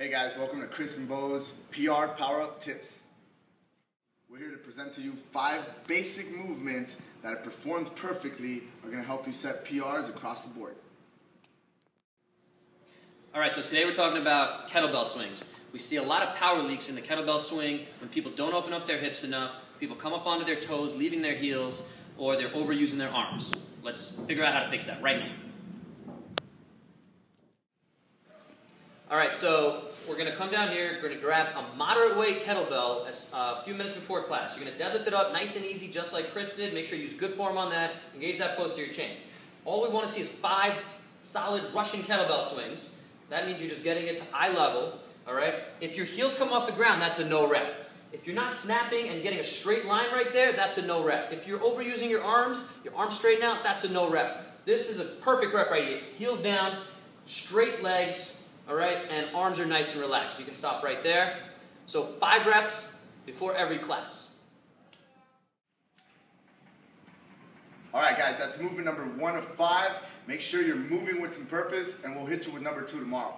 Hey guys, welcome to Chris and Bo's PR Power Up Tips. We're here to present to you five basic movements that, if performed perfectly, are going to help you set PRs across the board. All right, so today we're talking about kettlebell swings. We see a lot of power leaks in the kettlebell swing when people don't open up their hips enough, people come up onto their toes, leaving their heels, or they're overusing their arms. Let's figure out how to fix that right now. All right, so we're gonna come down here, we're gonna grab a moderate weight kettlebell uh, a few minutes before class. You're gonna deadlift it up nice and easy, just like Chris did. Make sure you use good form on that. Engage that posterior chain. All we wanna see is five solid Russian kettlebell swings. That means you're just getting it to eye level, all right? If your heels come off the ground, that's a no rep. If you're not snapping and getting a straight line right there, that's a no rep. If you're overusing your arms, your arms straighten out, that's a no rep. This is a perfect rep right here. Heels down, straight legs, all right, arms are nice and relaxed. You can stop right there. So five reps before every class. All right, guys, that's movement number one of five. Make sure you're moving with some purpose, and we'll hit you with number two tomorrow.